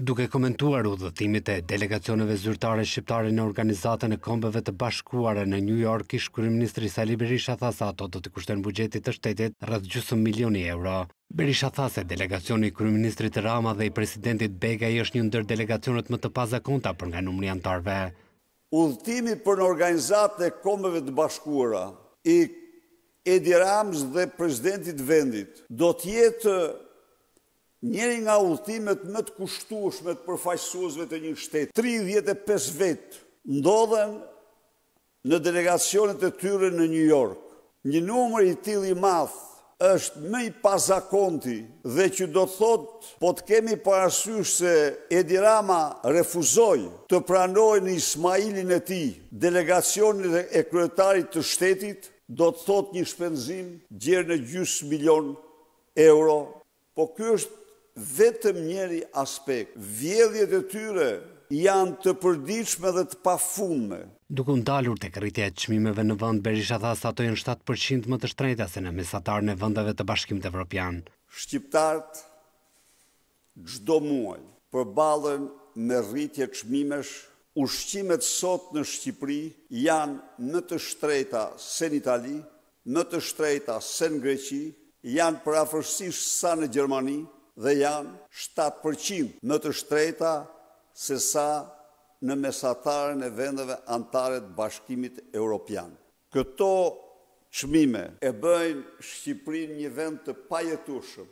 Duke komentuar udhëtimit e delegacioneve zyrtare shqiptare në Organizatën e Kombeve të Bashkuara në New York, ish-kryeministri Sali Berisha tha se ato do t'i kushtojnë buxhetit të shtetit rreth gjysmë milioni euro. Berisha tha se delegacioni i kryeministrit Rama dhe i presidentit Begaj është një ndër delegacionet më të pazakonta për nga numri i anëtarëve. Udhëtimi për në Organizatën e Kombeve të Bashkuara i Edi Ramës dhe presidentit të vendit, do të jetë njëri nga udhëtimet më të kushtueshme të përfaqësuesve të një shteti. Tridhjetë e pesë vetë ndodhen në delegacionet e tyre në Nju Jork. Një numër i tillë i madh është më i pazakonti dhe që do të thotë po të kemi parasysh se Edi Rama refuzoi të pranojë në Ismailin e tij delegacionin e kryetarit të shtetit, do të thotë një shpenzim gjer në gjysmë milion euro Po ky është vetëm njëri aspekt. Vjedhjet e tyre janë të përditshme dhe të pafundme. Duke u ndalur tek rritja e çmimeve në vend, Berisha tha se ato janë shtatë për qind më të shtrejta se në mesataren e vendeve të Bashkimit Evropian. Shqiptarët çdo muaj përballen me rritje çmimesh, ushqimet sot në Shqipëri janë më të shtrejta se n'Itali, më të shtrejta se në Greqi, janë përafërsisht sa në Gjermani dhe janë shtatë për qind më të shtrejta sesa në mesataren e vendeve anëtare të Bashkimit Europian. Këto çmime e bëjnë Shqipërinë një vend të pajetueshëm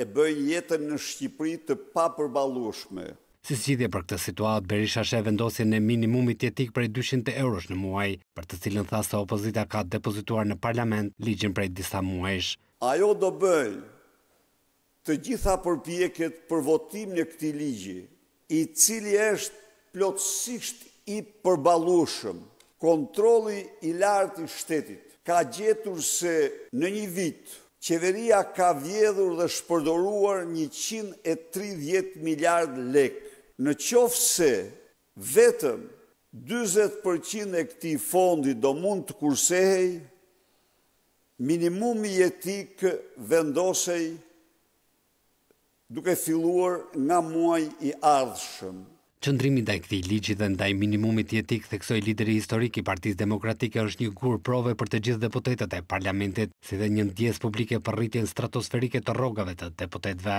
e bëjnë jetën në Shqipëri të papërballueshme. Si zgjidhje për këtë situatë, Berisha sheh vendosjen e minimumit jetik prej dyqind eurosh në muaj, për të cilën tha se opozita ka depozituar në Parlament ligjin prej disa muajsh. Ajo do bëjë të gjitha përpjekjet për votimin e këtij ligji, i cili është plotësisht i përballueshëm, Kontrolli i Lartë i Shtetit ka gjetur se në një vit qeveria ka vjedhur dhe shpërdoruar njëqind e tridhjetë miliardë lekë, në qoftë se vetëm dyzet për qind e këtij fondi do mund të kursehej, minimumi jetik vendosej Duke filluar nga muaji i ardhshëm. Qëndrimi ndaj këtij ligji dhe ndaj minimumit jetik, theksoi lideri historik i Partisë Demokratike është një gur prove për të gjithë deputetët e Parlamentit, si dhe një ndjesë publike për rritjen stratosferike të rrogave të deputetëve.